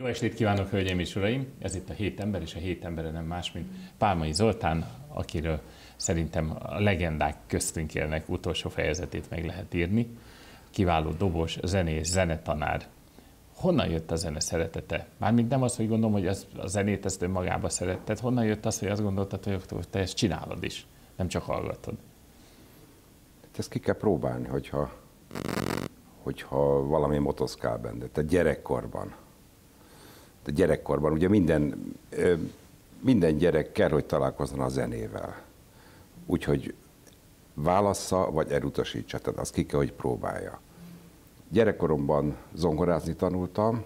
Jó estét kívánok, hölgyeim és uraim! Ez itt a Hét ember, és a Hét embere nem más, mint Pálmai Zoltán, akiről szerintem a legendák köztünk élnek utolsó fejezetét meg lehet írni. Kiváló dobos, zenész, zenetanár. Honnan jött a zene szeretete? Mármint nem az, hogy gondolom, hogy az, a zenét ezt önmagába szeretted, honnan jött az, hogy azt gondoltad, hogy te ezt csinálod is, nem csak hallgatod? Hát ezt ki kell próbálni, hogyha, hogyha valami motoszkál benne. Tehát gyerekkorban de gyerekkorban ugye minden, minden gyerek kell, hogy találkozzon a zenével. Úgyhogy válassza, vagy elutasítsa, tehát azt ki kell, hogy próbálja. Gyerekkoromban zongorázni tanultam,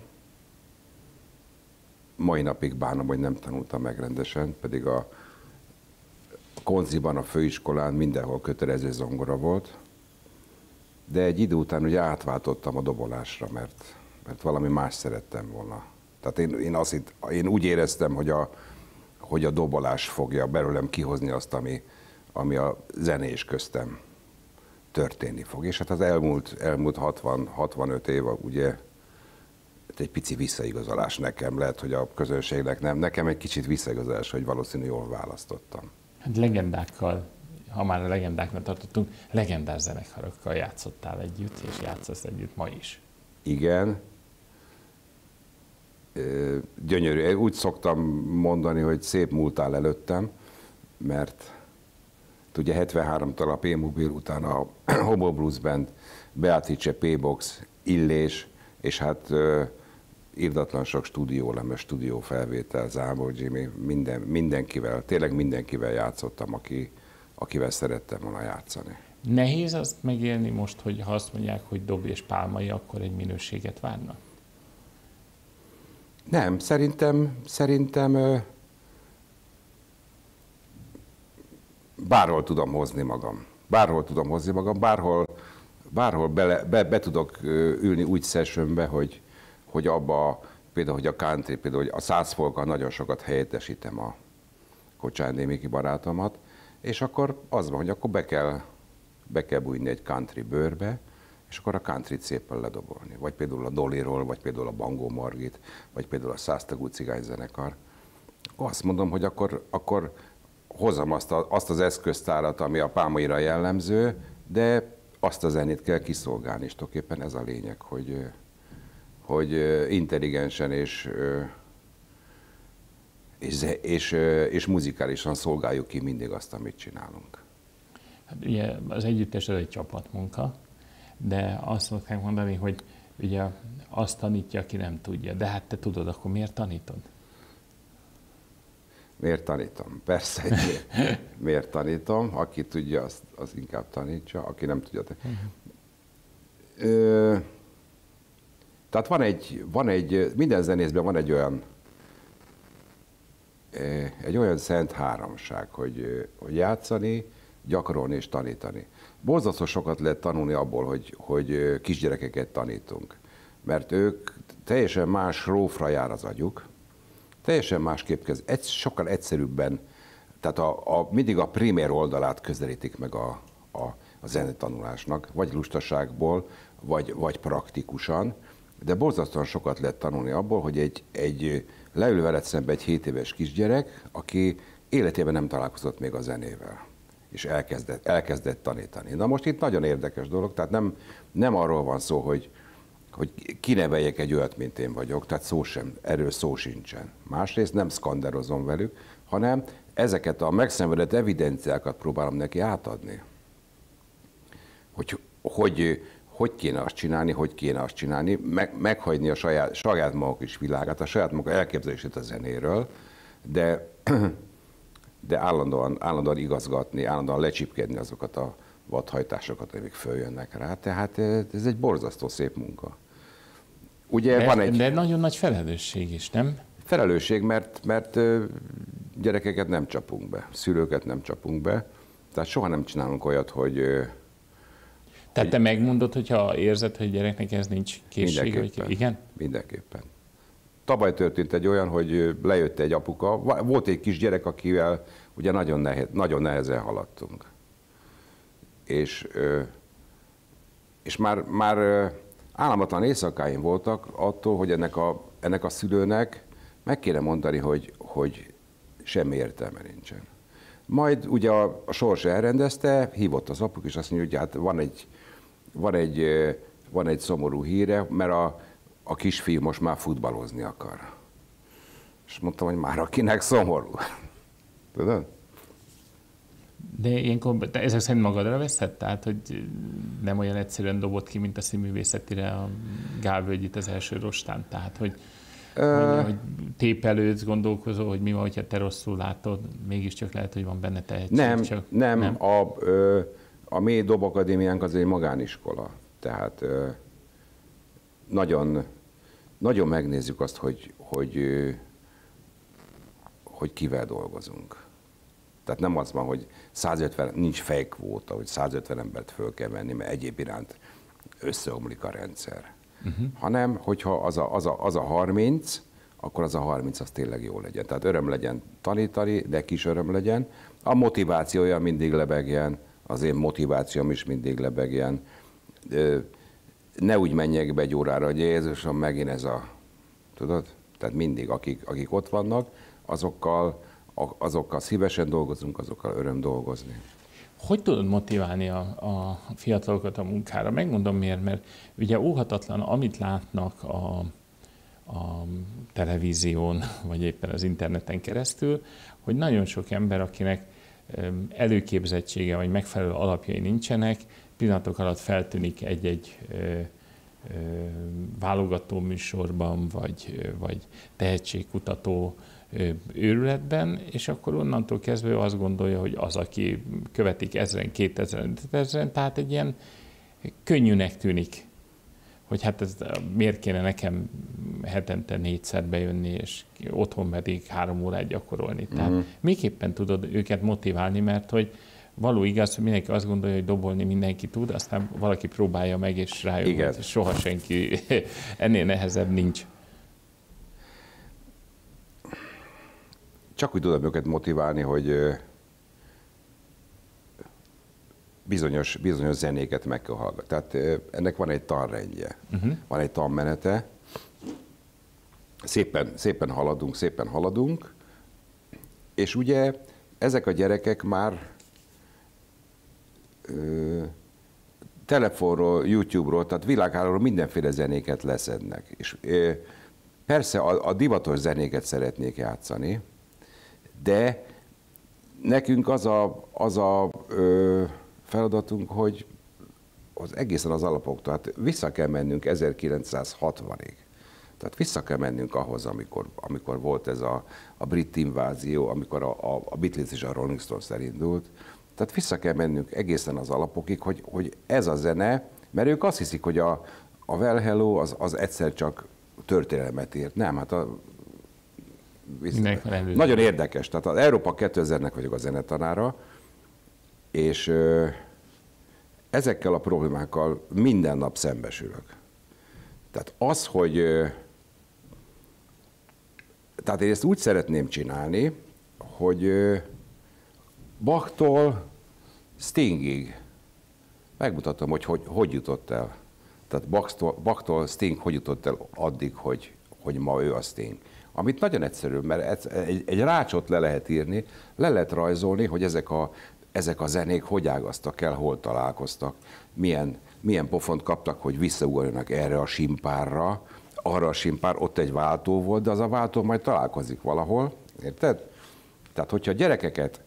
mai napig bánom, hogy nem tanultam meg rendesen, pedig a konziban, a főiskolán mindenhol kötelező zongora volt, de egy idő után ugye átváltottam a dobolásra, mert, mert valami más szerettem volna tehát én, én, azt itt, én úgy éreztem, hogy a, hogy a dobolás fogja belőlem kihozni azt, ami, ami a zenés köztem történni fog. És hát az elmúlt, elmúlt 60, 65 év, ugye egy pici visszaigazolás nekem, lehet, hogy a közönségnek nem. Nekem egy kicsit visszaigazolás, hogy valószínű jól választottam. Hát legendákkal, ha már a legendáknak tartottunk, legendás zenekarokkal játszottál együtt, és játszasz együtt ma is. Igen, gyönyörű. Úgy szoktam mondani, hogy szép múltál előttem, mert ugye 73-tal a P-Mobil, után a Homo Blues Band, Beatrice P-Box, Illés, és hát írdatlan sok stúdiólemes, stúdió felvétel, Zábor Jimmy, minden, mindenkivel, tényleg mindenkivel játszottam, aki, akivel szerettem volna játszani. Nehéz azt megélni most, hogy ha azt mondják, hogy Dob és Pálmai, akkor egy minőséget várnak? Nem, szerintem, szerintem bárhol tudom hozni magam. Bárhol tudom hozni magam, bárhol, bárhol bele, be, be tudok ülni úgy sessionbe, hogy, hogy abba, például, hogy a country, például, hogy a százfolkkal nagyon sokat helyettesítem a Kocsán Miki barátomat, és akkor az van, hogy akkor be kell, be kell bújni egy country bőrbe, és akkor a country szépen ledobolni. Vagy például a Doliról, vagy például a Bangó Margit, vagy például a Száztagú cigányzenekar. Azt mondom, hogy akkor, akkor hozom azt, a, azt az eszköztárat, ami a pámaira jellemző, de azt a zenét kell kiszolgálni, és tulajdonképpen ez a lényeg, hogy, hogy intelligensen és, és, és, és muzikálisan szolgáljuk ki mindig azt, amit csinálunk. Hát ugye az együttes ez egy csapatmunka, de azt szokták mondani, hogy ugye azt tanítja, aki nem tudja. De hát te tudod, akkor miért tanítod? Miért tanítom? Persze, miért, miért tanítom. Aki tudja, az, az inkább tanítsa, aki nem tudja. Uh-huh. Ö, tehát van egy, van egy, minden zenészben van egy olyan, egy olyan szent háromság, hogy, hogy játszani, gyakorolni és tanítani. Borzasztó sokat lehet tanulni abból, hogy, hogy kisgyerekeket tanítunk, mert ők teljesen más rófra jár az agyuk, teljesen másképp kezd, egy, sokkal egyszerűbben, tehát a, a, mindig a primér oldalát közelítik meg a, a, a zenetanulásnak, vagy lustaságból, vagy, vagy praktikusan, de borzasztóan sokat lehet tanulni abból, hogy egy, egy leül veled szembe egy 7 éves kisgyerek, aki életében nem találkozott még a zenével és elkezdett, elkezdett tanítani. Na most itt nagyon érdekes dolog, tehát nem, nem arról van szó, hogy, hogy kineveljek egy olyat, mint én vagyok, tehát szó sem, erről szó sincsen. Másrészt nem skanderozom velük, hanem ezeket a megszenvedett evidenciákat próbálom neki átadni. Hogy, hogy, hogy kéne azt csinálni, hogy kéne azt csinálni, meg, meghagyni a saját, saját maguk is világát, a saját maga elképzelését a zenéről, de de állandóan, állandóan igazgatni, állandóan lecsipkedni azokat a vadhajtásokat, amik följönnek rá. Tehát eh, ez egy borzasztó szép munka. Ugye de, van egy... De nagyon nagy felelősség is, nem? Felelősség, mert, mert eh, gyerekeket nem csapunk be, szülőket nem csapunk be, tehát soha nem csinálunk olyat, hogy... Eh, tehát hogy... te megmondod, hogyha érzed, hogy gyereknek ez nincs készség, vagy igen? Mindenképpen. Tavaly történt egy olyan, hogy lejött egy apuka, volt egy kis gyerek, akivel ugye nagyon, nehez, nagyon nehezen haladtunk. És, és már, már álmatlan éjszakáim voltak attól, hogy ennek a, ennek a szülőnek meg kéne mondani, hogy, hogy semmi értelme nincsen. Majd ugye a, a sors elrendezte, hívott az apuk, és azt mondja, hogy hát van egy, van egy, van egy szomorú híre, mert a, a kisfiú most már futballozni akar. És mondtam, hogy már akinek szomorú. Tudod? De ilyenkor te ezek szerint magadra veszed? Tehát, hogy nem olyan egyszerűen dobott ki, mint a színművészetire a Gálvölgyit az első rostán. Tehát, hogy, uh, hogy, hogy tépelődsz, gondolkozol, hogy mi van, hogyha te rosszul látod, mégiscsak lehet, hogy van benne tehetség. Nem, csak nem. nem. A, a mi dobakadémiánk az egy magániskola. Tehát nagyon, nagyon megnézzük azt, hogy, hogy, hogy kivel dolgozunk. Tehát nem az van, hogy 150, nincs fejkvóta, hogy 150 embert föl kell venni, mert egyéb iránt összeomlik a rendszer. Uh-huh. Hanem, hogyha az a, az, a, az a 30, akkor az a 30 az tényleg jó legyen. Tehát öröm legyen tanítani, de kis öröm legyen. A motivációja mindig lebegjen, az én motivációm is mindig lebegjen. Ne úgy menjek be egy órára, hogy Jézusom, megint ez a... Tudod? Tehát mindig, akik, akik ott vannak, azokkal azokkal szívesen dolgozunk, azokkal öröm dolgozni. Hogy tudod motiválni a, a fiatalokat a munkára? Megmondom miért, mert ugye óhatatlan, amit látnak a, a televízión, vagy éppen az interneten keresztül, hogy nagyon sok ember, akinek előképzettsége vagy megfelelő alapjai nincsenek, pillanatok alatt feltűnik egy-egy válogató műsorban, vagy, vagy tehetségkutató őrületben, és akkor onnantól kezdve azt gondolja, hogy az, aki követik ezeren, kétezeren, ezeren, tehát egy ilyen könnyűnek tűnik, hogy hát ez, miért kéne nekem hetente négyszer bejönni, és otthon pedig három órát gyakorolni. Tehát uh-huh. miképpen tudod őket motiválni, mert hogy való igaz, hogy mindenki azt gondolja, hogy dobolni mindenki tud, aztán valaki próbálja meg, és rájön, hogy soha senki ennél nehezebb nincs. csak úgy tudom őket motiválni, hogy bizonyos, bizonyos zenéket meg kell hallgatni. Tehát ennek van egy tanrendje, uh-huh. van egy tanmenete, szépen, szépen haladunk, szépen haladunk, és ugye ezek a gyerekek már telefonról, YouTube-ról, tehát világhálóról mindenféle zenéket leszednek. És ö, persze a, a divatos zenéket szeretnék játszani, de nekünk az a, az a ö, feladatunk, hogy az egészen az alapoktól, tehát vissza kell mennünk 1960-ig. Tehát vissza kell mennünk ahhoz, amikor, amikor volt ez a, a brit invázió, amikor a, a, a Beatles és a Rolling Stones elindult. Tehát vissza kell mennünk egészen az alapokig, hogy, hogy ez a zene, mert ők azt hiszik, hogy a, a Well Hello az, az egyszer csak történelmet ért. Nem, hát a nagyon érdekes. Tehát az Európa 2000-nek vagyok a zenetanára, és ezekkel a problémákkal minden nap szembesülök. Tehát az, hogy tehát én ezt úgy szeretném csinálni, hogy Bachtól Stingig megmutatom, hogy hogy, hogy jutott el. Tehát Bachtól, Bachtól Sting hogy jutott el addig, hogy, hogy ma ő a Sting amit nagyon egyszerű, mert egy, egy rácsot le lehet írni, le lehet rajzolni, hogy ezek a, ezek a zenék hogy ágaztak el, hol találkoztak, milyen, milyen pofont kaptak, hogy visszaugorjanak erre a simpárra, arra a simpár, ott egy váltó volt, de az a váltó majd találkozik valahol, érted? Tehát, hogyha a gyerekeket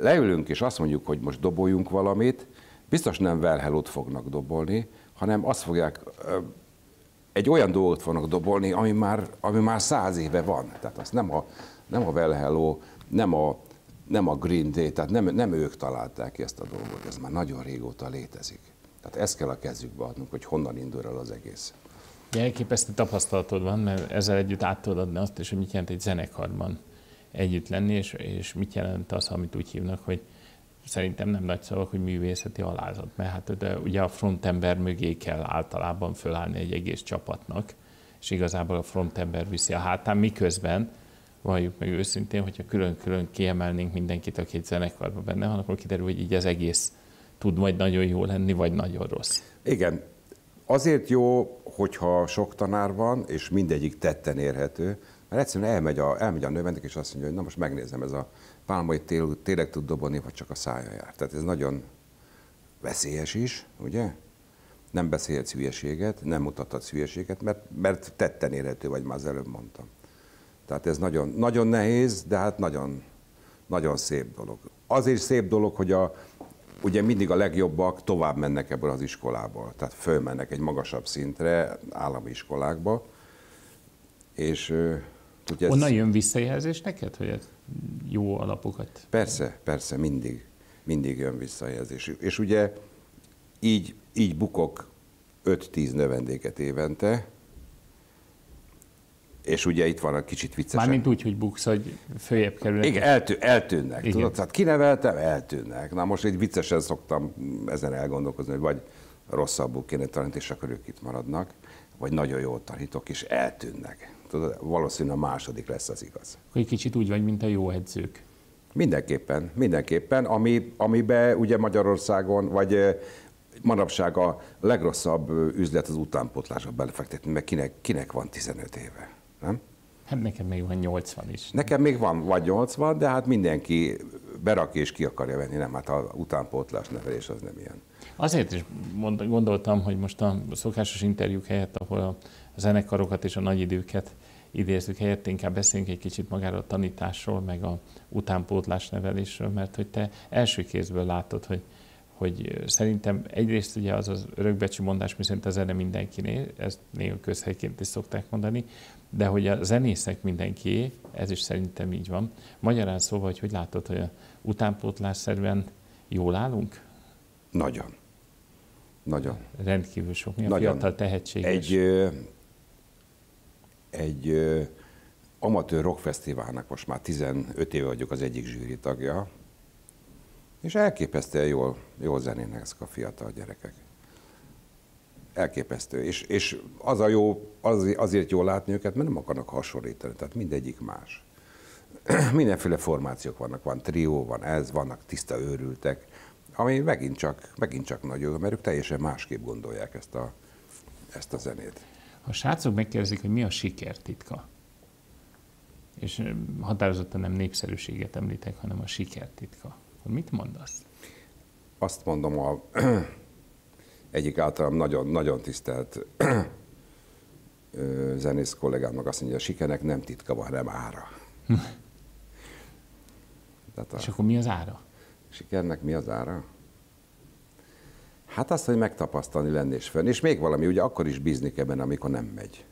leülünk és azt mondjuk, hogy most doboljunk valamit, biztos nem velhelót fognak dobolni, hanem azt fogják egy olyan dolgot fognak dobolni, ami már, ami már száz éve van. Tehát az nem a, nem a Hello, nem a, nem a Green Day, tehát nem, nem ők találták ki ezt a dolgot, ez már nagyon régóta létezik. Tehát ezt kell a kezükbe adnunk, hogy honnan indul el az egész. Elképesztő tapasztalatod van, mert ezzel együtt át tudod adni azt is, hogy mit jelent egy zenekarban együtt lenni, és, és mit jelent az, amit úgy hívnak, hogy szerintem nem nagy szavak, hogy művészeti alázat, mert hát de ugye a frontember mögé kell általában fölállni egy egész csapatnak, és igazából a frontember viszi a hátán, miközben valljuk meg őszintén, hogyha külön-külön kiemelnénk mindenkit, aki egy zenekarban benne van, akkor kiderül, hogy így az egész tud vagy nagyon jó lenni, vagy nagyon rossz. Igen, azért jó, hogyha sok tanár van, és mindegyik tetten érhető, mert egyszerűen elmegy a, elmegy a növendék, és azt mondja, hogy na most megnézem, ez a pálmai tél, tényleg tud dobolni, vagy csak a szája jár. Tehát ez nagyon veszélyes is, ugye? Nem beszélhetsz hülyeséget, nem mutathatsz hülyeséget, mert, mert tetten érhető vagy, már az előbb mondtam. Tehát ez nagyon, nagyon nehéz, de hát nagyon, nagyon szép dolog. Azért szép dolog, hogy a, ugye mindig a legjobbak tovább mennek ebből az iskolából, tehát fölmennek egy magasabb szintre, állami iskolákba, és ugye ez... Onnan jön visszajelzés neked, hogy ez jó alapokat? Persze, persze, mindig, mindig jön visszajelzés. És ugye így, így bukok 5-10 növendéket évente, és ugye itt van a kicsit vicces. Mármint úgy, hogy buksz, hogy följebb kerülnek. Igen, eltű, eltűnnek. Igen. Tudod, tehát kineveltem, eltűnnek. Na most így viccesen szoktam ezen elgondolkozni, hogy vagy rosszabbul kéne tanítani, és akkor ők itt maradnak, vagy nagyon jól tanítok, és eltűnnek. Tudod, valószínűleg a második lesz az igaz. Egy kicsit úgy vagy, mint a jó edzők. Mindenképpen, mindenképpen, ami, amiben ugye Magyarországon, vagy manapság a legrosszabb üzlet az utánpótlásba belefektetni, mert kinek, kinek van 15 éve nem? Hát nekem még van 80 is. Nekem még van vagy 80, de hát mindenki berakja és ki akarja venni, nem? Hát a utánpótlás nevelés az nem ilyen. Azért is gondoltam, hogy most a szokásos interjúk helyett, ahol a zenekarokat és a nagy időket idézzük helyett, inkább beszéljünk egy kicsit magáról a tanításról, meg a utánpótlás nevelésről, mert hogy te első kézből látod, hogy hogy szerintem egyrészt ugye az az örökbecsű mondás, miszerint a zene mindenkiné, ezt néha közhelyként is szokták mondani, de hogy a zenészek mindenkié, ez is szerintem így van. Magyarán szóval, hogy hogy látod, hogy a utánpótlásszerűen jól állunk? Nagyon. Nagyon. Rendkívül sok. Mi a Nagyon. fiatal tehetséges? Egy, egy amatőr rockfesztiválnak most már 15 éve vagyok az egyik zsűri tagja, és elképesztően jól, jól zenének ezek a fiatal gyerekek. Elképesztő. És, és az a jó, az, azért jó látni őket, mert nem akarnak hasonlítani, tehát mindegyik más. Mindenféle formációk vannak, van trió, van ez, vannak tiszta őrültek, ami megint csak, megint csak nagy jó, mert ők teljesen másképp gondolják ezt a, ezt a zenét. A srácok megkérdezik, hogy mi a sikertitka, és határozottan nem népszerűséget említek, hanem a sikertitka akkor mit mondasz? Azt mondom, a egyik általam nagyon, nagyon tisztelt zenész kollégámnak azt mondja, a sikenek nem titka van, nem ára. Tehát a És akkor mi az ára? Sikernek mi az ára? Hát azt, hogy megtapasztalni lenni és fönn. És még valami, ugye akkor is bízni benne, amikor nem megy.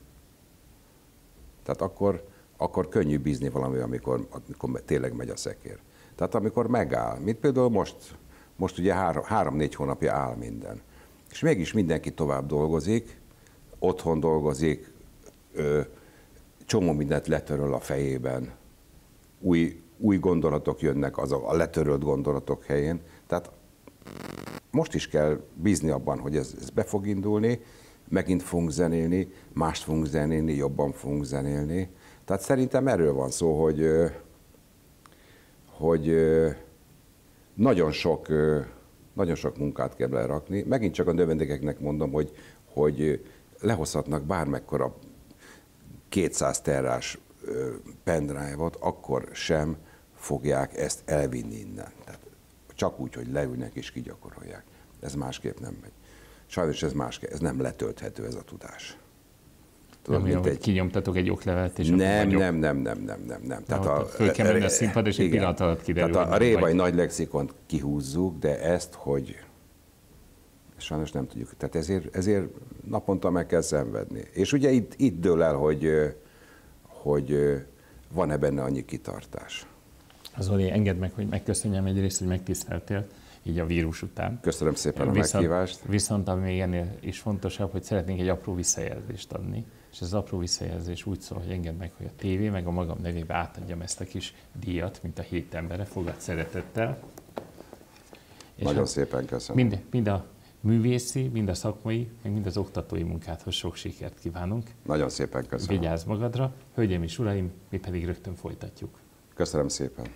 Tehát akkor, akkor könnyű bízni valami, amikor, amikor tényleg megy a szekér. Tehát amikor megáll, mint például most, most ugye három, három-négy hónapja áll minden. És mégis mindenki tovább dolgozik, otthon dolgozik, ö, csomó mindent letöröl a fejében, új, új gondolatok jönnek az a, letörölt gondolatok helyén. Tehát most is kell bízni abban, hogy ez, ez be fog indulni, megint fogunk zenélni, mást fogunk zenélni, jobban fogunk zenélni. Tehát szerintem erről van szó, hogy hogy nagyon sok, nagyon sok munkát kell lerakni. Megint csak a növendékeknek mondom, hogy, hogy lehozhatnak bármekkora 200 terrás pendrive-ot, akkor sem fogják ezt elvinni innen. Tehát csak úgy, hogy leülnek és kigyakorolják. Ez másképp nem megy. Sajnos ez másképp, ez nem letölthető ez a tudás. Tudom, nem olyan, egy... kinyomtatok egy oklevelet, és nem, nem, nem, nem, nem, nem, nem. Tehát a, föl kell menni a színpad, és igen. egy pillanat alatt kiderül. Tehát a, a rébai vagy... nagy lexikont kihúzzuk, de ezt, hogy sajnos nem tudjuk. Tehát ezért, ezért naponta meg kell szenvedni. És ugye itt, itt dől el, hogy, hogy van-e benne annyi kitartás. Zoli, engedd meg, hogy megköszönjem egyrészt, hogy megtiszteltél így a vírus után. Köszönöm szépen a viszont, meghívást. Viszont ami még ennél is fontosabb, hogy szeretnénk egy apró visszajelzést adni és ez az apró visszajelzés úgy szól, hogy engedd meg, hogy a tévé meg a magam nevébe átadjam ezt a kis díjat, mint a hét embere, fogad szeretettel. És Nagyon szépen köszönöm. Mind, mind a művészi, mind a szakmai, meg mind az oktatói munkádhoz sok sikert kívánunk. Nagyon szépen köszönöm. Vigyázz magadra. Hölgyeim és uraim, mi pedig rögtön folytatjuk. Köszönöm szépen.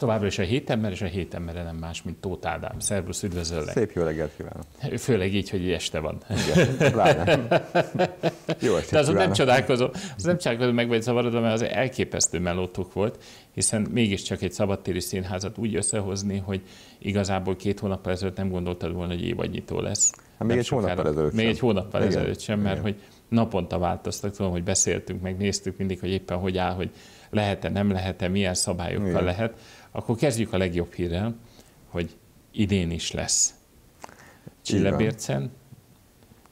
Továbbra is a hét ember, és a hét embere nem más, mint Tóth Ádám. Szervusz, üdvözöllek. Szép jó reggelt kívánok. Főleg így, hogy este van. Igen, jó estét De azon nem csodálkozom, az nem csodálkozom meg vagy zavarodva, mert az elképesztő melótok volt, hiszen mégiscsak egy szabadtéri színházat úgy összehozni, hogy igazából két hónappal ezelőtt nem gondoltad volna, hogy évadnyitó lesz. Hát még egy hónappal ezelőtt Még egy hónappal ezelőtt sem, mert Igen. hogy naponta változtak, tudom, hogy beszéltünk, meg néztük mindig, hogy éppen hogy áll, hogy lehet-e, nem lehet-e, milyen szabályokkal Igen. lehet. Akkor kezdjük a legjobb hírrel, hogy idén is lesz Csillebércen,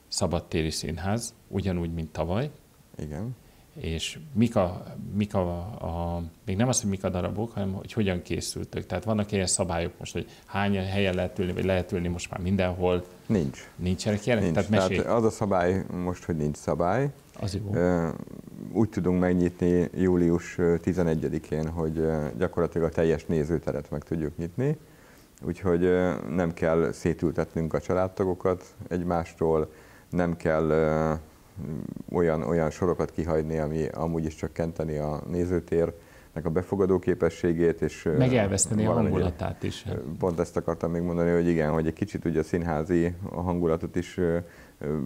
szabadtéri színház, ugyanúgy, mint tavaly. Igen. És mik a, mik a, a, még nem az, hogy mik a darabok, hanem hogy hogyan készültök. Tehát vannak ilyen szabályok most, hogy hány helyen lehet ülni, vagy lehet ülni most már mindenhol. Nincs. Nincsenek ilyen? Nincs. Tehát, mesélj. Tehát az a szabály most, hogy nincs szabály. Az jó. Úgy tudunk megnyitni július 11-én, hogy gyakorlatilag a teljes nézőteret meg tudjuk nyitni. Úgyhogy nem kell szétültetnünk a családtagokat egymástól, nem kell olyan, olyan sorokat kihagyni, ami amúgy is csökkenteni a nézőtér a befogadó képességét, és meg elveszteni a hangulatát is. Pont ezt akartam még mondani, hogy igen, hogy egy kicsit ugye a színházi a hangulatot is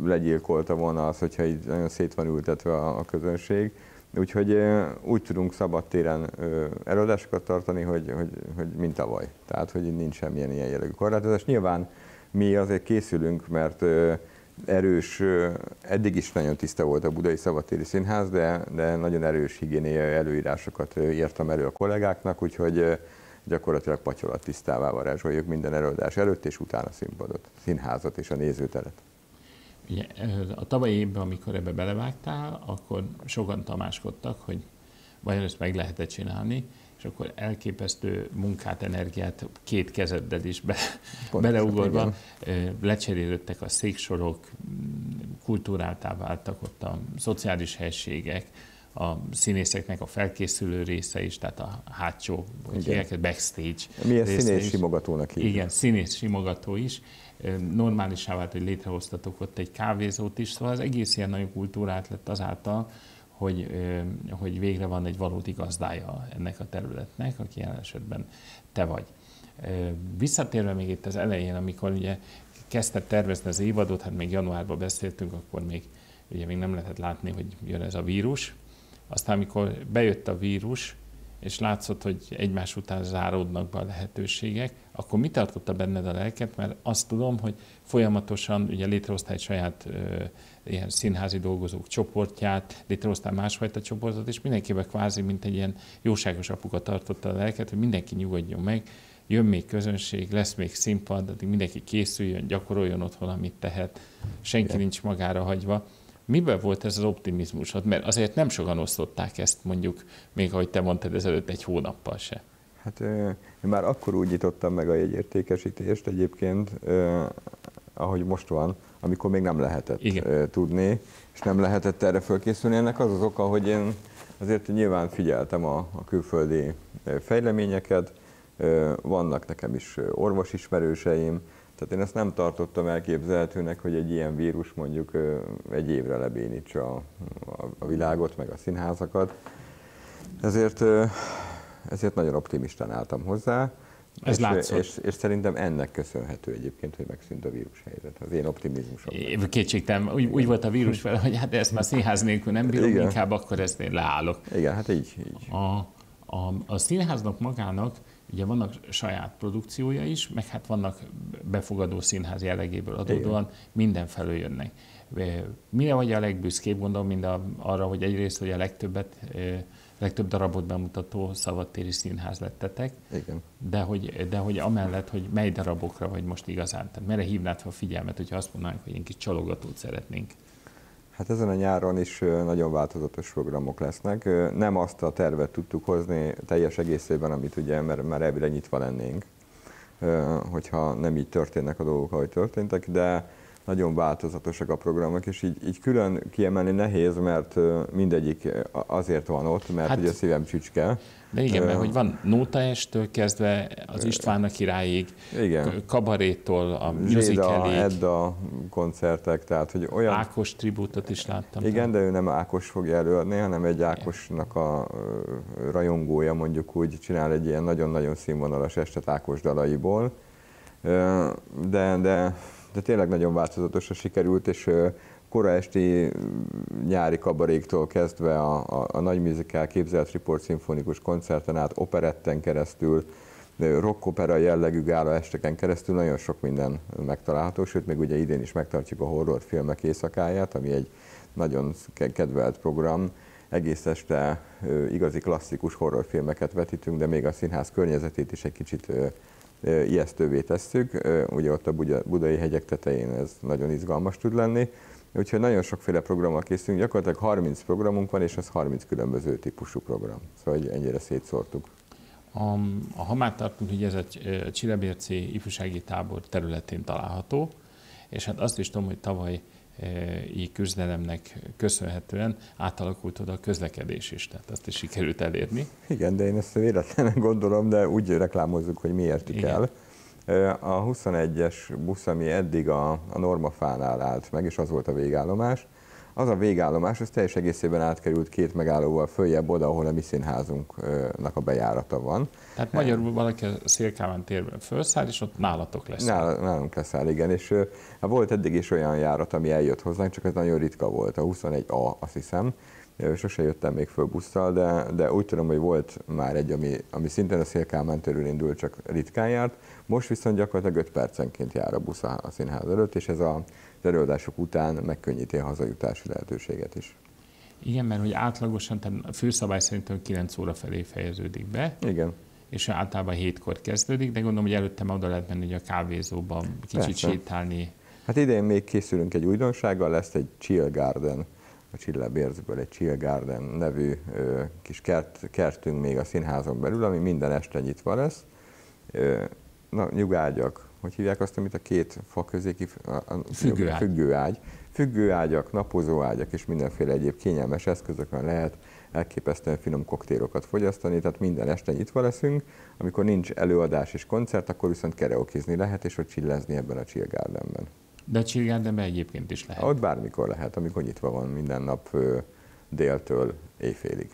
legyilkolta volna az, hogyha így nagyon szét van ültetve a, a közönség. Úgyhogy úgy tudunk szabadtéren előadásokat tartani, hogy, hogy, hogy mint tavaly. Tehát, hogy nincs semmilyen ilyen jellegű korlátozás. Nyilván mi azért készülünk, mert erős, eddig is nagyon tiszta volt a Budai Szabadtéri Színház, de, de nagyon erős higiéniai előírásokat írtam elő a kollégáknak, úgyhogy gyakorlatilag patyolat tisztává varázsoljuk minden előadás előtt és utána színpadot, színházat és a nézőteret. Ugye, a tavalyi évben, amikor ebbe belevágtál, akkor sokan tamáskodtak, hogy vajon ezt meg lehet csinálni, és akkor elképesztő munkát, energiát két kezeddel is be, beleugorva lecserélődtek a széksorok, kultúráltá váltak ott a szociális helységek, a színészeknek a felkészülő része is, tehát a hátsó, hogy backstage Milyen színész simogatónak hívjuk. Igen, színész simogató is. Normálisá vált, hogy létrehoztatok ott egy kávézót is, szóval az egész ilyen nagyon kultúrát lett azáltal, hogy, hogy végre van egy valódi gazdája ennek a területnek, aki jelen esetben te vagy. Visszatérve még itt az elején, amikor ugye kezdted tervezni az évadot, hát még januárban beszéltünk, akkor még ugye még nem lehetett látni, hogy jön ez a vírus. Aztán, amikor bejött a vírus, és látszott, hogy egymás után záródnak be a lehetőségek, akkor mit tartotta benned a lelket? Mert azt tudom, hogy folyamatosan ugye létrehoztál egy saját ilyen színházi dolgozók csoportját, létrehoztál másfajta csoportot, és mindenkiben kvázi, mint egy ilyen jóságos apuka tartotta a lelket, hogy mindenki nyugodjon meg, jön még közönség, lesz még színpad, addig mindenki készüljön, gyakoroljon otthon, amit tehet, senki Igen. nincs magára hagyva. Miben volt ez az optimizmusod? Mert azért nem sokan osztották ezt mondjuk, még ahogy te mondtad ezelőtt egy hónappal se. Hát én már akkor úgy nyitottam meg a jegyértékesítést egyébként, ahogy most van, amikor még nem lehetett Igen. tudni, és nem lehetett erre fölkészülni. Ennek az az oka, hogy én azért nyilván figyeltem a, a külföldi fejleményeket, vannak nekem is orvosismerőseim, tehát én ezt nem tartottam elképzelhetőnek, hogy egy ilyen vírus mondjuk egy évre lebénítsa a, a világot, meg a színházakat. Ezért, ezért nagyon optimistán álltam hozzá. Ez és, És, és, szerintem ennek köszönhető egyébként, hogy megszűnt a vírushelyzet, az én optimizmusom. Kétségtelen, úgy, úgy volt a vírus vele, hogy hát ezt már színház nélkül nem bírom, Igen. inkább akkor ezt én leállok. Igen, hát így. így. A, a, a színháznak magának ugye vannak saját produkciója is, meg hát vannak befogadó színház jellegéből adódóan Igen. mindenfelől jönnek. Mire vagy a legbüszkébb, gondolom, mind a, arra, hogy egyrészt, hogy a legtöbbet legtöbb darabot bemutató szabadtéri színház lettetek. Igen. De hogy, de hogy amellett, hogy mely darabokra vagy most igazán, tehát merre hívnád a figyelmet, hogyha azt mondanánk, hogy egy kis csalogatót szeretnénk? Hát ezen a nyáron is nagyon változatos programok lesznek. Nem azt a tervet tudtuk hozni teljes egészében, amit ugye, mert már elvileg nyitva lennénk, hogyha nem így történnek a dolgok, ahogy történtek, de nagyon változatosak a programok, és így, így külön kiemelni nehéz, mert mindegyik azért van ott, mert hát, ugye a szívem csücske. De igen, mert hogy van Nótaestől kezdve az István királyig, igen. kabarétól a musicalig. Edda koncertek, tehát hogy olyan... Ákos tribútot is láttam. Igen, de ő nem Ákos fogja előadni, hanem egy Ákosnak a rajongója mondjuk úgy csinál egy ilyen nagyon-nagyon színvonalas estet Ákos dalaiból. De, de de tényleg nagyon változatosra sikerült, és kora esti nyári kabaréktól kezdve a, a, a nagy musical képzelt Report szimfonikus koncerten át, operetten keresztül, rockopera jellegű gála esteken keresztül nagyon sok minden megtalálható, sőt, még ugye idén is megtartjuk a horrorfilmek éjszakáját, ami egy nagyon kedvelt program. Egész este igazi klasszikus horrorfilmeket vetítünk, de még a színház környezetét is egy kicsit ijesztővé tesszük. Ugye ott a budai hegyek tetején ez nagyon izgalmas tud lenni. Úgyhogy nagyon sokféle programmal készülünk, gyakorlatilag 30 programunk van, és ez 30 különböző típusú program. Szóval ennyire szétszórtuk. A, a ha tartunk, hogy ez egy Csilebérci ifjúsági tábor területén található, és hát azt is tudom, hogy tavaly így küzdelemnek köszönhetően átalakult oda a közlekedés is, tehát azt is sikerült elérni. Igen, de én ezt véletlenül gondolom, de úgy reklámozzuk, hogy miért kell. A 21-es busz, ami eddig a, a Normafánál állt meg, és az volt a végállomás, az a végállomás, az teljes egészében átkerült két megállóval följebb oda, ahol a mi színházunknak a bejárata van. Tehát magyarul valaki a Szélkámán térben felszáll, és ott nálatok lesz. Nál, nálunk leszáll, igen. És hát volt eddig is olyan járat, ami eljött hozzánk, csak ez nagyon ritka volt, a 21A, azt hiszem. Sose jöttem még föl busszal, de, de úgy tudom, hogy volt már egy, ami, ami szintén a Szélkámán törül indul, csak ritkán járt. Most viszont gyakorlatilag 5 percenként jár a busz a színház előtt, és ez a az előadások után megkönnyíti a hazajutási lehetőséget is. Igen, mert hogy átlagosan, tehát a főszabály szerintem 9 óra felé fejeződik be. Igen. És általában 7-kor kezdődik, de gondolom, hogy előtte oda lehet menni hogy a kávézóban, kicsit Persze. sétálni. Hát idén még készülünk egy újdonsággal, lesz egy Chill Garden, a Csillebérzből egy Chill Garden nevű ö, kis kert, kertünk még a színházon belül, ami minden este nyitva lesz. Ö, na, nyugágyak, hogy hívják azt, amit a két fa közé kif... a függőágy. függőágy. Függőágyak, napozóágyak és mindenféle egyéb kényelmes eszközökön lehet elképesztően finom koktélokat fogyasztani, tehát minden este nyitva leszünk. Amikor nincs előadás és koncert, akkor viszont kereokizni lehet, és ott csillezni ebben a Chill Gardenben. De a Chill Gardenben egyébként is lehet? Ott bármikor lehet, amikor nyitva van minden nap déltől éjfélig.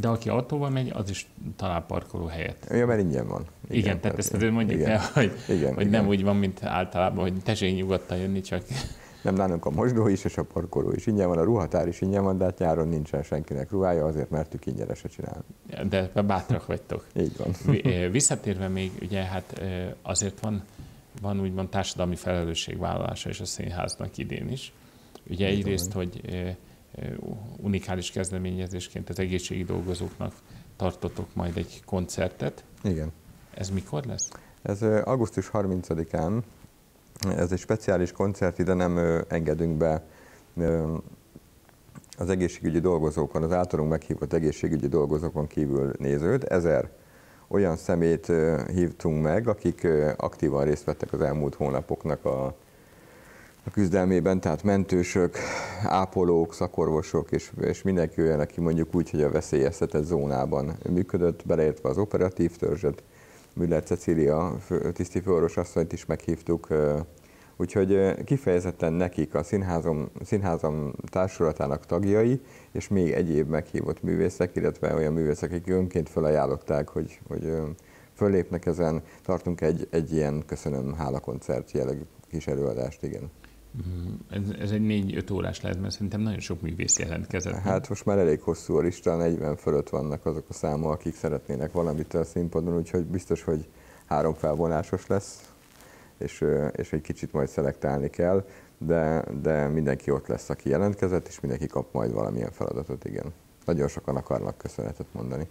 De aki autóval megy, az is talál parkoló helyet. Ja, mert ingyen van. Igen, igen tehát ezt azért mondjuk igen, el, hogy, igen, hogy igen. nem úgy van, mint általában, hogy tessék nyugodtan jönni, csak... Nem, nálunk a mosdó is, és a parkoló is ingyen van, a ruhatár is ingyen van, de hát nyáron nincsen senkinek ruhája, azért mertük ingyenesre csinálni. De bátrak vagytok. Így van. Visszatérve még, ugye hát azért van, van úgymond társadalmi felelősségvállalása és a színháznak idén is. Ugye egyrészt, hogy unikális kezdeményezésként az egészségi dolgozóknak tartotok majd egy koncertet. Igen. Ez mikor lesz? Ez augusztus 30-án. Ez egy speciális koncert, ide nem engedünk be az egészségügyi dolgozókon, az általunk meghívott egészségügyi dolgozókon kívül nézőt. Ezer olyan szemét hívtunk meg, akik aktívan részt vettek az elmúlt hónapoknak a a küzdelmében, tehát mentősök, ápolók, szakorvosok, és, és mindenki olyan, aki mondjuk úgy, hogy a veszélyeztetett zónában működött, beleértve az operatív törzset, Müller Cecília tisztifőorvos asszonyt is meghívtuk, úgyhogy kifejezetten nekik a színházom, színházam társulatának tagjai, és még egyéb meghívott művészek, illetve olyan művészek, akik önként felajánlották, hogy, hogy fölépnek ezen, tartunk egy, egy ilyen köszönöm hála koncert jellegű kis előadást, igen. Mm, ez, ez egy négy-öt órás lehet, mert szerintem nagyon sok művész jelentkezett. Hát most már elég hosszú a lista, 40 fölött vannak azok a számok, akik szeretnének valamit a színpadon, úgyhogy biztos, hogy három felvonásos lesz, és, és egy kicsit majd szelektálni kell, de, de mindenki ott lesz, aki jelentkezett, és mindenki kap majd valamilyen feladatot, igen. Nagyon sokan akarnak köszönetet mondani.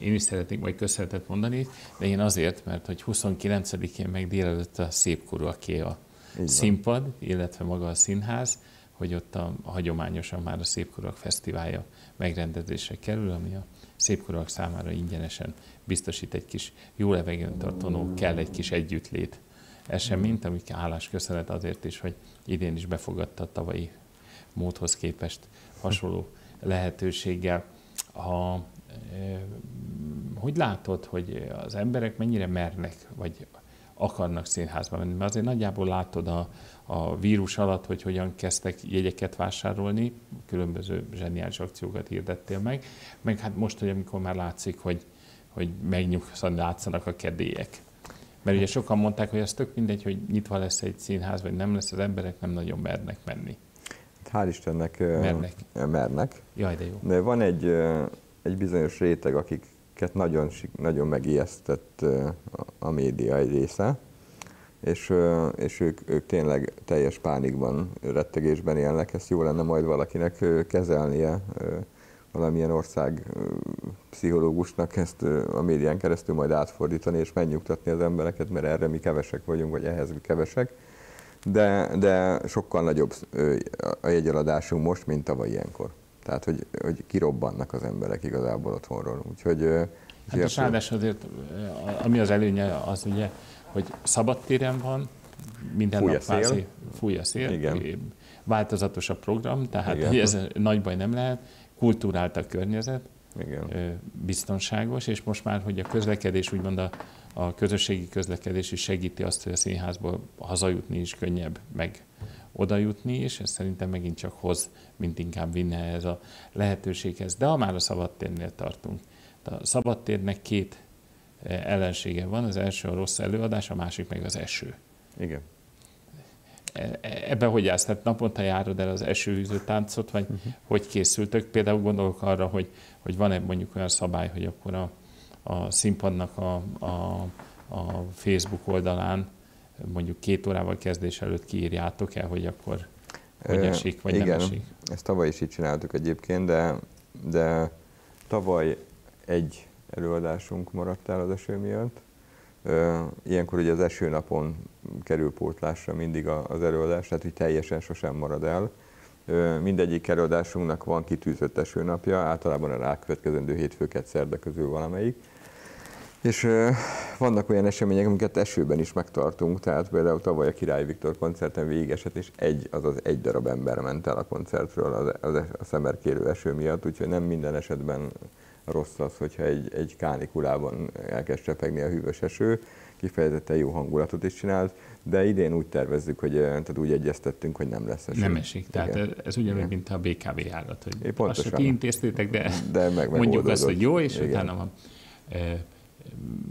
Én is szeretnék majd köszönetet mondani, de én azért, mert hogy 29-én meg délelőtt a szépkorúaké a így színpad, van. illetve maga a színház, hogy ott a, a hagyományosan már a Szépkorúak Fesztiválja megrendezésre kerül, ami a szépkorúak számára ingyenesen biztosít egy kis jó levegőn tartanó, kell egy kis együttlét eseményt, ami állás köszönet azért is, hogy idén is befogadta a tavalyi módhoz képest hasonló lehetőséggel. Ha, hogy látod, hogy az emberek mennyire mernek, vagy akarnak színházba menni? Mert azért nagyjából látod a, a vírus alatt, hogy hogyan kezdtek jegyeket vásárolni, különböző zseniális akciókat hirdettél meg, meg hát most, hogy amikor már látszik, hogy, hogy megnyugszani látszanak a kedélyek. Mert ugye sokan mondták, hogy ez tök mindegy, hogy nyitva lesz egy színház, vagy nem lesz, az emberek nem nagyon mernek menni. Hál' Istennek mernek. mernek. Jaj, de jó. De van egy, egy bizonyos réteg, akiket nagyon, nagyon megijesztett a média egy része, és, és ők, ők tényleg teljes pánikban, rettegésben élnek, ezt jó lenne majd valakinek kezelnie, valamilyen ország pszichológusnak ezt a médián keresztül majd átfordítani és megnyugtatni az embereket, mert erre mi kevesek vagyunk, vagy ehhez mi kevesek. De, de sokkal nagyobb a jegyeladásunk most, mint tavaly ilyenkor. Tehát, hogy, hogy kirobbannak az emberek igazából otthonról. Úgyhogy, hát és ráadásul azért, ami az előnye, az ugye, hogy szabadtéren van, minden fúj nap a szél. fúj a szél, Igen. változatos a program, tehát Igen. ez nagy baj nem lehet, kultúrált a környezet, Igen. biztonságos, és most már, hogy a közlekedés, úgymond a, a közösségi közlekedés is segíti azt, hogy a színházból hazajutni is könnyebb, meg oda jutni, és ez szerintem megint csak hoz, mint inkább vinne ez a lehetőséghez. De ha már a szabadtérnél tartunk, a szabadtérnek két ellensége van, az első a rossz előadás, a másik meg az eső. Igen. Ebben hogy állsz? Tehát naponta járod el az esőűző táncot, vagy uh-huh. hogy készültök? Például gondolok arra, hogy, hogy van-e mondjuk olyan szabály, hogy akkor a, a színpadnak a, a, a Facebook oldalán mondjuk két órával kezdés előtt kiírjátok el, hogy akkor hogy esik, vagy Igen, nem esik? ezt tavaly is így csináltuk egyébként, de, de tavaly egy előadásunk maradt el az eső miatt. Ilyenkor ugye az eső napon kerül pótlásra mindig az előadás, tehát hogy teljesen sosem marad el. Mindegyik előadásunknak van kitűzött esőnapja, általában a rákövetkezendő hétfőket szerda közül valamelyik. És vannak olyan események, amiket esőben is megtartunk, tehát például tavaly a Király Viktor koncerten végigesett, és egy, azaz egy darab ember ment el a koncertről az, az, a szemerkérő eső miatt, úgyhogy nem minden esetben rossz az, hogyha egy, egy kánikulában elkezd csepegni a hűvös eső, kifejezetten jó hangulatot is csinált, de idén úgy tervezzük, hogy tehát úgy egyeztettünk, hogy nem lesz eső. Nem esik, tehát Igen. ez ugyanúgy, mint a BKV járat, hogy é, pontosan. azt ti intéztétek, de, de meg mondjuk azt, hogy jó, és Igen. utána van.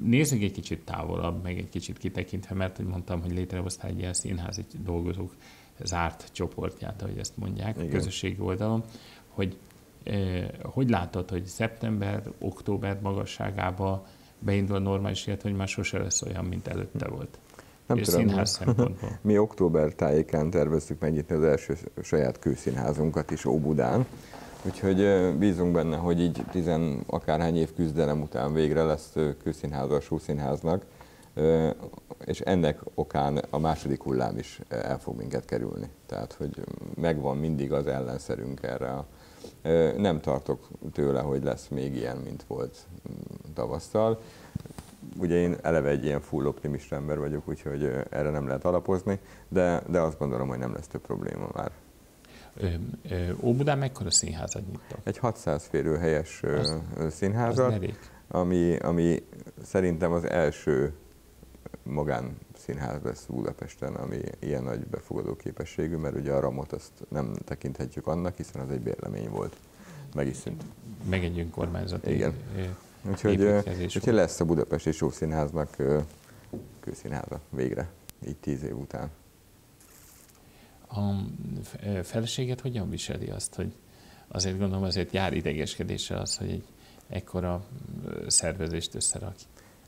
Nézzük egy kicsit távolabb, meg egy kicsit kitekintve, mert hogy mondtam, hogy létrehoztál egy ilyen színházi dolgozók zárt csoportját, ahogy ezt mondják, Igen. a közösségi oldalon, hogy hogy látod, hogy szeptember, október magasságába beindul a normális élet, hogy már sose lesz olyan, mint előtte volt? Nem és tudom. színház szempontból. Mi október tájékán terveztük megnyitni az első saját kőszínházunkat is Óbudán, úgyhogy bízunk benne, hogy így tizen akárhány év küzdelem után végre lesz kőszínház a Súszínháznak, és ennek okán a második hullám is el fog minket kerülni. Tehát, hogy megvan mindig az ellenszerünk erre nem tartok tőle, hogy lesz még ilyen, mint volt mm, tavasszal. Ugye én eleve egy ilyen full optimista ember vagyok, úgyhogy erre nem lehet alapozni, de, de azt gondolom, hogy nem lesz több probléma már. Óbudán mekkora színházat nyittok? Egy 600 férőhelyes az, színházat, az ami, ami szerintem az első magán színház lesz Budapesten, ami ilyen nagy befogadó képességű, mert ugye a Ramot azt nem tekinthetjük annak, hiszen az egy bérlemény volt. Meg is szűnt. Meg egy önkormányzati Igen. Úgyhogy, úgyhogy lesz a Budapesti Sószínháznak kőszínháza végre, így tíz év után. A feleséget hogyan viseli azt, hogy azért gondolom azért jár idegeskedése az, hogy egy ekkora szervezést összerak?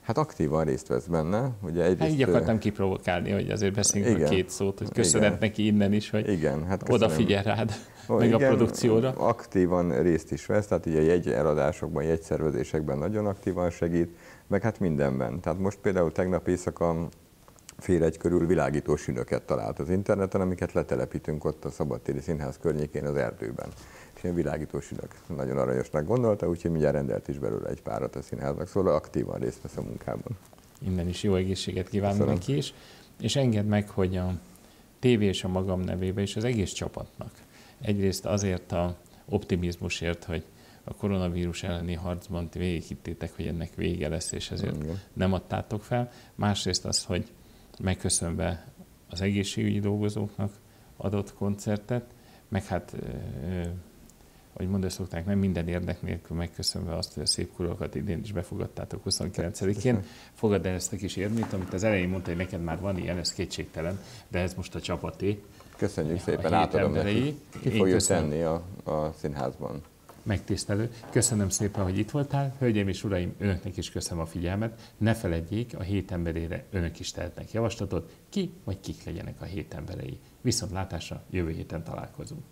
Hát aktívan részt vesz benne. Ugye egyrészt, hát így akartam kiprovokálni, hogy azért beszéljünk igen, a két szót, hogy köszönet igen, neki innen is, hogy igen, hát odafigyel rád, oh, meg igen, a produkcióra. Aktívan részt is vesz, tehát ugye jegy eladásokban, jegyszervezésekben nagyon aktívan segít, meg hát mindenben. Tehát most például tegnap éjszaka fél egy körül világító sünöket talált az interneten, amiket letelepítünk ott a Szabadtéri Színház környékén az erdőben és ilyen világítós ülök. Nagyon aranyosnak gondolta, úgyhogy mindjárt rendelt is belőle egy párat a színháznak, szóval aktívan részt vesz a munkában. Innen is jó egészséget kívánok neki is. és engedd meg, hogy a tévé és a magam nevébe és az egész csapatnak. Egyrészt azért a optimizmusért, hogy a koronavírus elleni harcban végighittétek, hogy ennek vége lesz, és ezért Igen. nem adtátok fel. Másrészt az, hogy megköszönve az egészségügyi dolgozóknak adott koncertet, meg hát, hogy mondani szokták, nem minden érdek nélkül megköszönve azt, hogy a szép kurokat idén is befogadtátok 29-én. Fogad el ezt a kis érmét, amit az elején mondta, hogy neked már van ilyen, ez kétségtelen, de ez most a csapaté. Köszönjük szépen, átadom neki. Ki fogjuk tenni a, a színházban megtisztelő. Köszönöm szépen, hogy itt voltál. Hölgyeim és uraim, önöknek is köszönöm a figyelmet. Ne feledjék, a hét emberére önök is tehetnek javaslatot, ki vagy kik legyenek a hét emberei. Viszont látásra jövő héten találkozunk.